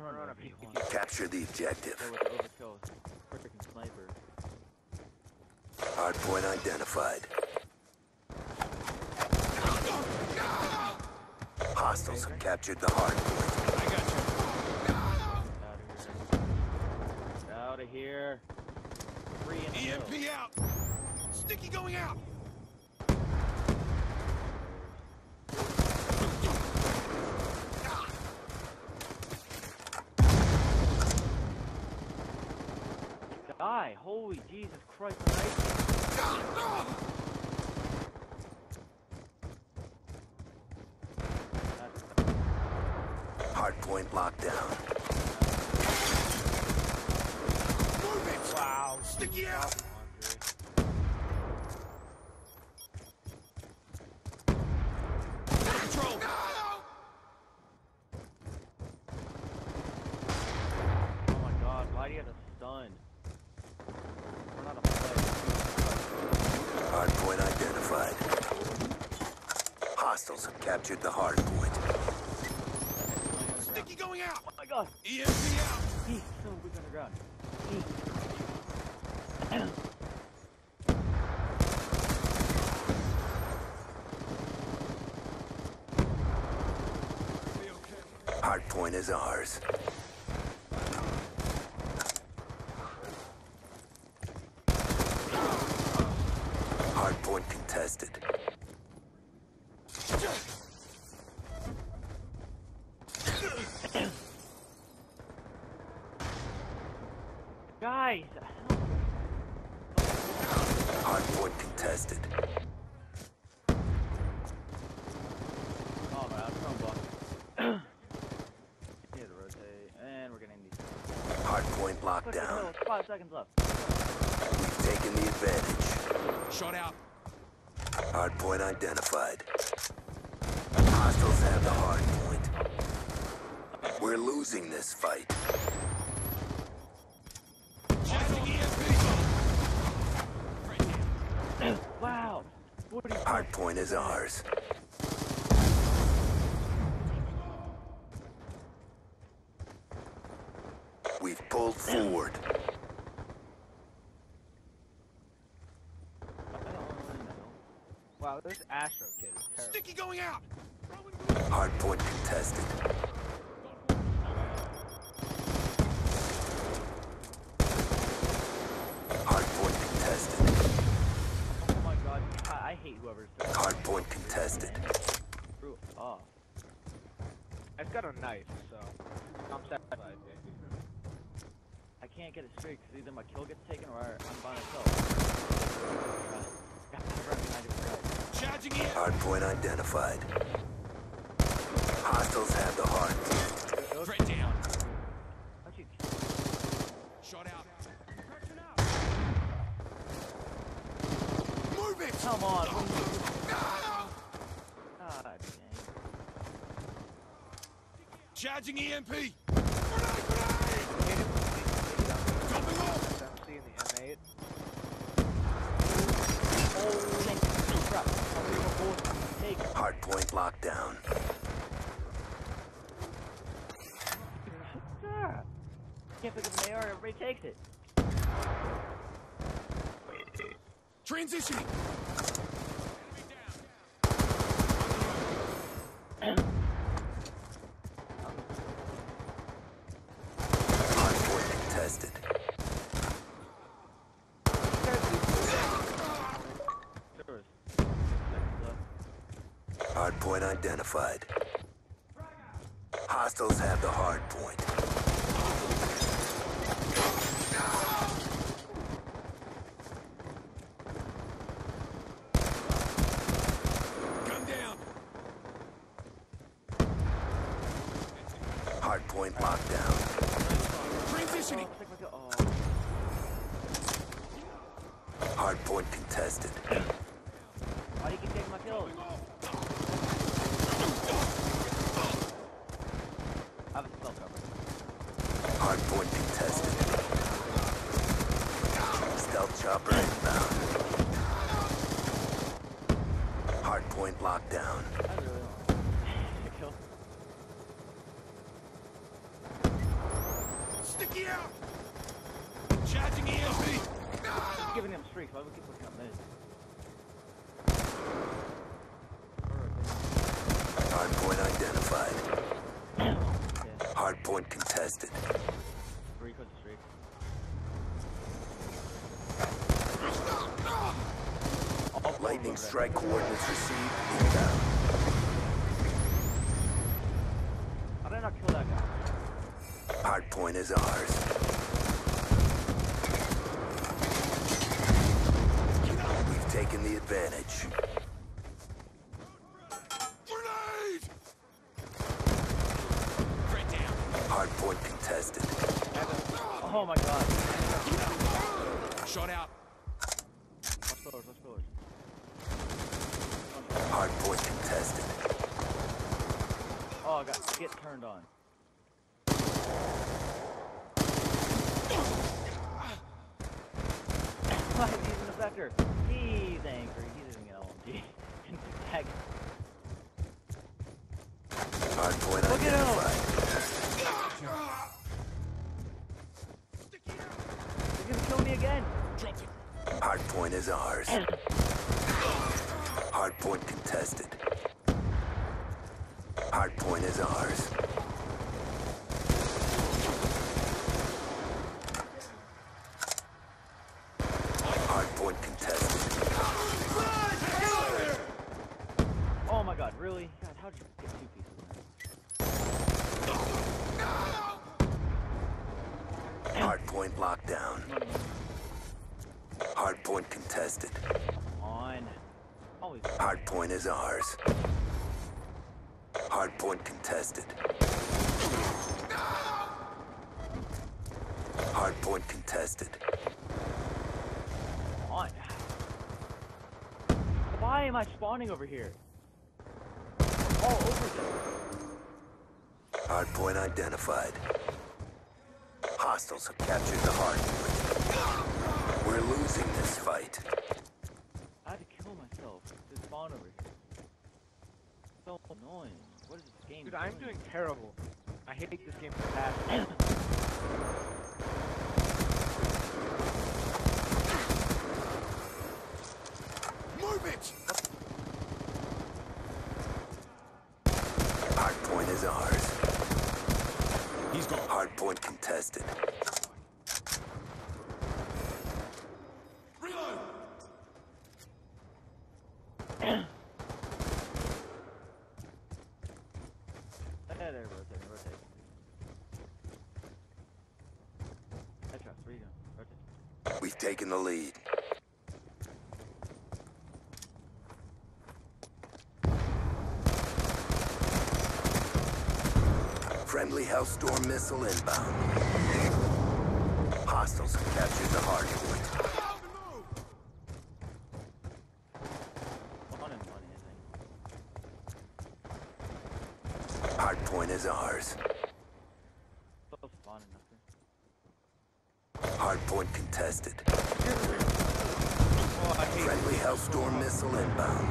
Run around if you P1. want. Capture the objective. Go with the overkill freaking sniper. Hardpoint identified. Hostiles have captured the hardpoint. I got you. Out of here. Get out of here. Free in the EMP out. Sticky going out. Die! Holy Jesus Christ! Nice. That's Hardpoint locked down. Move it. Wow. Sticky out. Control. Oh my God! Why do you have a stun? We're not a play. Hardpoint identified. Hostiles have captured the hardpoint. Sticky going out. Oh my God! EMP out. He's so weak underground. Be okay. Hardpoint is ours. Hardpoint contested. Hardpoint contested. Oh man, I'm. Need to rotate, and we're getting these. Hardpoint locked Quick, quick, down. Five seconds left. We've taken the advantage. Shot out. Hardpoint identified. Hostiles have the hardpoint. We're losing this fight. Is ours. We've pulled forward. I don't really know. Wow, this Astro kid is terrible. Sticky going out. Hardpoint contested. Hardpoint contested. Oh my god, I, I hate whoever's doing Hardpoint contested. screw off. I've got a knife, so I'm satisfied. I can't get it straight because either my kill gets taken or I'm by myself. Got to run behind. Charging EMP. Hardpoint identified. Hostiles have the hardpoint. Threat down. How'd you Shot out. Move it. Come on! God dang. Charging EMP. Dropping Dropping off. SMC in the M8. Oh. Crap. I'll be able to take. Hardpoint locked down. Can't pick up an AR, everybody takes it. Transitioning. Hardpoint contested. Sure is. Seconds left. Hardpoint identified. Hostiles have the hardpoint. Hardpoint locked. Transitioning. Take my kill. Hardpoint contested. Why do you keep taking my kills? I have a spell cover. Hardpoint contested. Stealth chopper inbound. Hardpoint locked down. I really Sticky out! Charging EMP! Keep giving him streaks. Why would we keep looking up mids? Hard point identified. Yeah, Hard point contested. Lightning strike coordinates received. Inbound. How did not kill that guy? Hard point is ours. We've taken the advantage. Grenade! Threat down. Hard point contested. Oh my god. Shot out. Let's pillars, let's pillars. Hard point contested. Oh, I got get turned on. Why is he using the vector? He's angry. He doesn't get LMG. Tag. Hard point Look at him. He's gonna kill me again. Hard point is ours. Hard point contested. Hard point is ours. Hard point contested. Oh my god, really? God, how'd you get two in there? Hard point locked down. Hard point contested. On. Always. Hard point is ours. Hard point contested. Hard point contested. On. Why am I spawning over here? All over this. Hard point identified. Hostiles have captured the hard point. We're losing this fight. I had to kill myself This spawn over here. So annoying. What is this game Dude, I'm doing? doing terrible. I hate this game for passion. Move it! Hard point is ours. He's gone. Hard point contested. Reload! Yeah, they're rotating, rotating. Headshots, where you We've taken the lead. Friendly Hellstorm missile inbound. Hostiles have captured the hard point. One and one, I think. Hard point is ours. Both spawning up there. Hard point contested. I hate Friendly. Hellstorm missile inbound.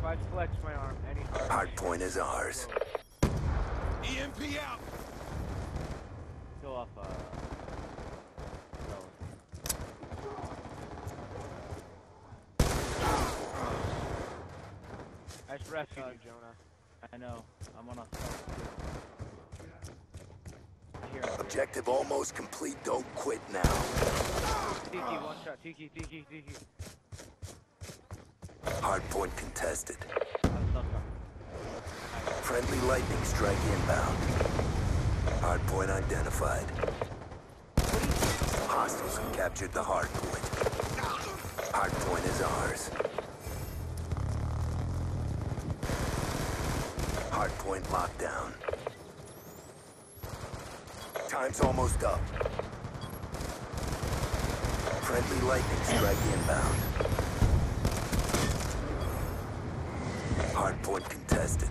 If I flex my arm any harder. Hard point is ours. EMP out! Go off, uh... Nice rescue, you, Jonah. I know. I'm on a... I hear him. Objective almost complete. Don't quit now. Tiki, one shot. Tiki, Tiki, Tiki. Hard point contested. I have a self-car. Friendly lightning strike inbound. Hard point identified. Hostiles have captured the hard point. Hard point is ours. Hard point lockdown. Time's almost up. Friendly lightning strike inbound. Hard point contested.